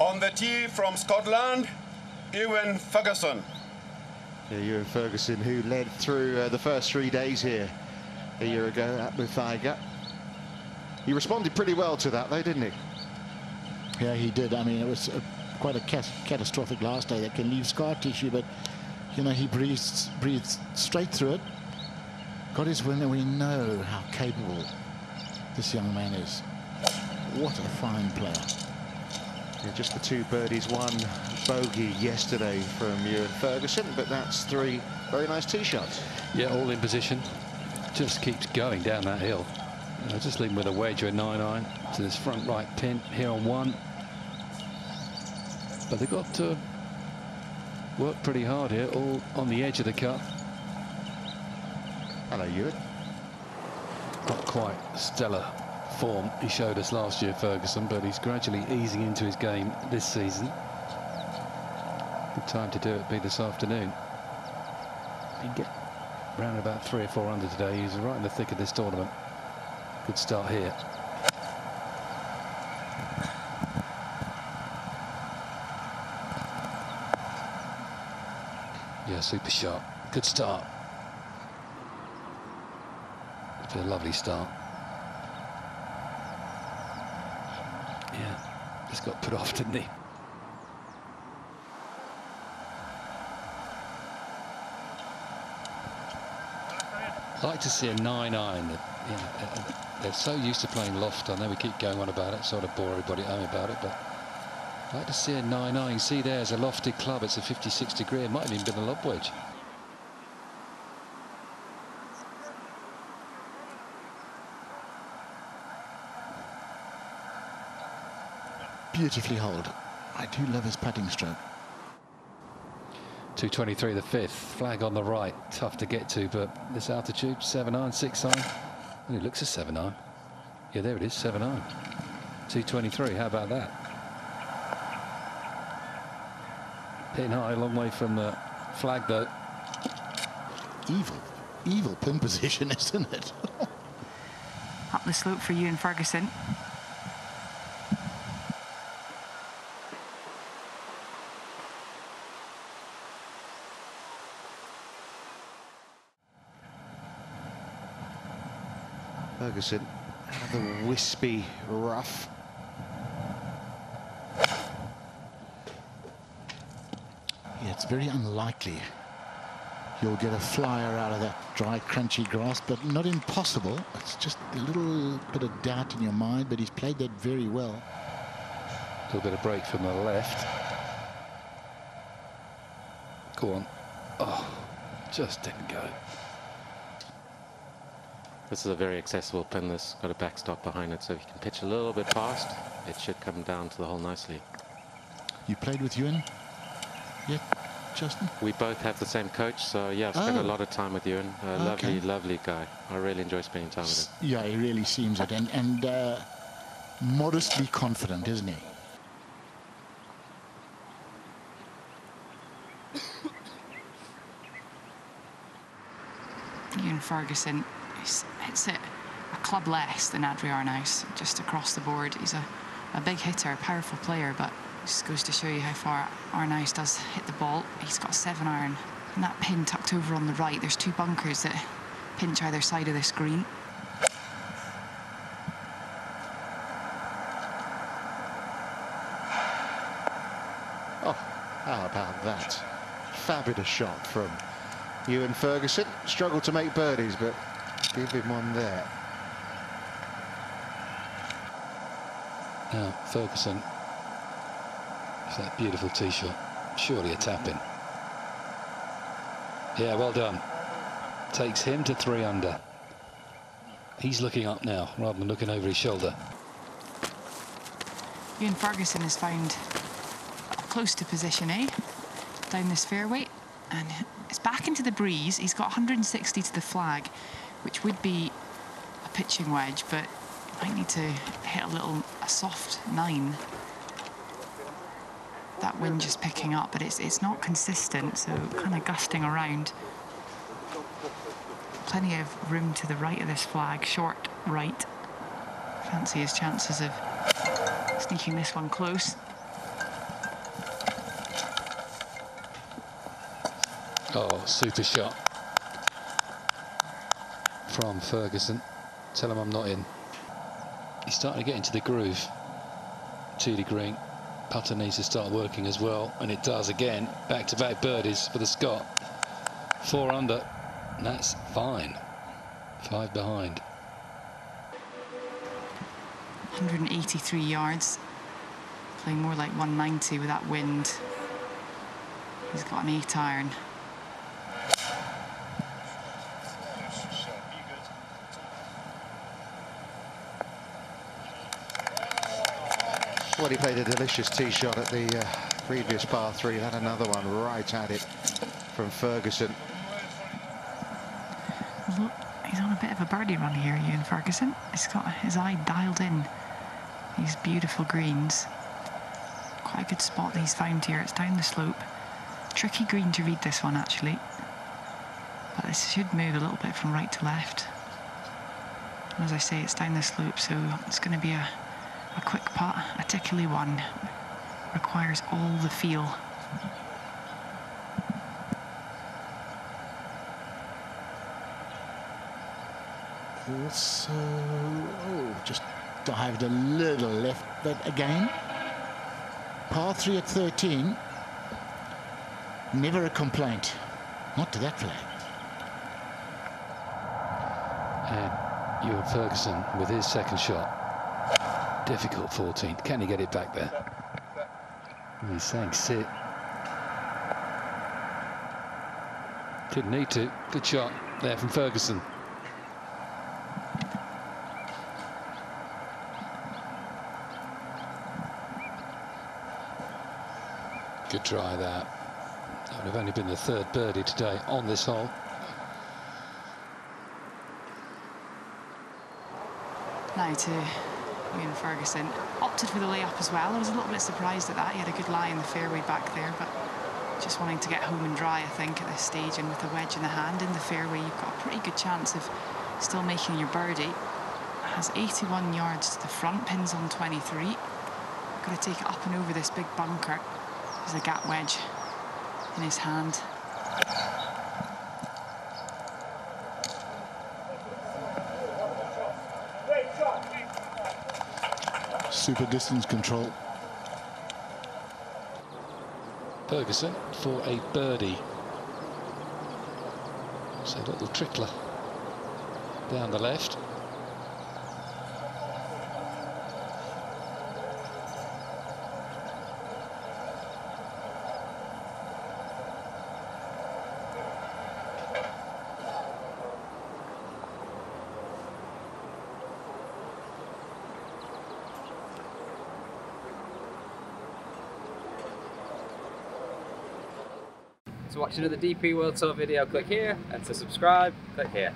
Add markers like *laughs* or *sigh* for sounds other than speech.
On the tee from Scotland, Ewen Ferguson. Yeah, Ewen Ferguson, who led through uh, the first three days here a year ago at Muthaiga. He responded pretty well to that, though, didn't he? Yeah, he did. I mean, it was a, quite a cat catastrophic last day that can leave scar tissue, but, you know, he breathed, breathed straight through it. Got his win, and we know how capable this young man is. What a fine player. Yeah, just the two birdies, one bogey yesterday from Ewen Ferguson, but that's three very nice tee shots. Yeah, all in position. Just keeps going down that hill. Uh, just leaving with a wedge or a 9-iron to this front right pin here on one. But they've got to work pretty hard here, all on the edge of the cut. Hello, Ewen. Not quite stellar form he showed us last year, Ferguson, but he's gradually easing into his game this season. Good time to do it, be this afternoon. He get around about three or four under today. He's right in the thick of this tournament. Good start here. Yeah, super sharp. Good start. It's a lovely start. Yeah, just got put off, didn't he? I like to see a 9 iron. Know, uh, uh, they're so used to playing loft. I know we keep going on about it, sort of bore everybody at home about it, but I like to see a 9 iron. See there's a lofted club. It's a 56 degree. It might have even been a lob wedge. Beautifully holed. I do love his putting stroke. 223 the fifth. Flag on the right. Tough to get to but this altitude 7 iron 6 iron. And it looks a 7 iron. Yeah there it is 7 iron. 223 how about that? Pin high a long way from the flag though. Evil evil pin *laughs* position isn't it? Up the slope for Ewen Ferguson Ferguson out of the wispy rough. Yeah, it's very unlikely you'll get a flyer out of that dry, crunchy grass, but not impossible. It's just a little bit of doubt in your mind, but he's played that very well. A little bit of break from the left. Go on. Oh, just didn't go. This is a very accessible pin. This got a backstop behind it, so if you can pitch a little bit past, it should come down to the hole nicely. You played with Ewen yet, Justin? We both have the same coach, so yeah, I've spent Oh. a lot of time with Ewen. A Okay. lovely, lovely guy. I really enjoy spending time with him. Yeah, he really seems it, and, and uh, modestly confident, isn't he? Ewen Ferguson he's, hits it a club less than Adri Arnaus, just across the board. He's a, a big hitter, a powerful player, but just goes to show you how far Arnaus does hit the ball. He's got a seven iron, and that pin tucked over on the right. There's two bunkers that pinch either side of this green. Oh, how about that? Fabulous shot from Ewen Ferguson. Struggled to make birdies, but give him one there. Now, Ferguson. It's that beautiful tee shot. Surely a tap in. Yeah, well done. Takes him to three under. He's looking up now rather than looking over his shoulder. Ian Ferguson has found close to position A down this fairway and it's back into the breeze. He's got 160 to the flag, which would be a pitching wedge, but I might need to hit a little, a soft nine. That wind just picking up, but it's, it's not consistent, so kind of gusting around. Plenty of room to the right of this flag, short right. Fancy his chances of sneaking this one close. Oh, super shot from Ferguson. Tell him I'm not in. He's starting to get into the groove. Tudor Green. Putter needs to start working as well, and it does again. Back-to-back -back birdies for the Scot. Four under, and that's fine. Five behind. 183 yards. Playing more like 190 with that wind. He's got an eight iron. Well, he played a delicious tee shot at the uh, previous par three. Had another one right at it from Ferguson. He's on a bit of a birdie run here, Ewen Ferguson. He's got his eye dialed in. These beautiful greens. Quite a good spot he's found here. It's down the slope. Tricky green to read this one, actually. But this should move a little bit from right to left. As I say, it's down the slope, so it's going to be a a quick putt, a tickly one, requires all the feel. Also, oh, just dived a little left, but again, par three at 13, never a complaint. Not to that flag. Uh, and Ewen Ferguson with his second shot difficult 14. Can he get it back there? He's saying sit. Didn't need to. Good shot there from Ferguson. Good try that. That would have only been the third birdie today on this hole. Now Ewen Ferguson. Opted for the layup as well. I was a little bit surprised at that. He had a good lie in the fairway back there, but just wanting to get home and dry, I think, at this stage. And with a wedge in the hand in the fairway, you've got a pretty good chance of still making your birdie. Has 81 yards to the front, pins on 23. Got to take it up and over this big bunker. There's a gap wedge in his hand. Super distance control. Ferguson for a birdie. So a little trickler down the left. To watch another DP World Tour video, click here, and to subscribe, click here.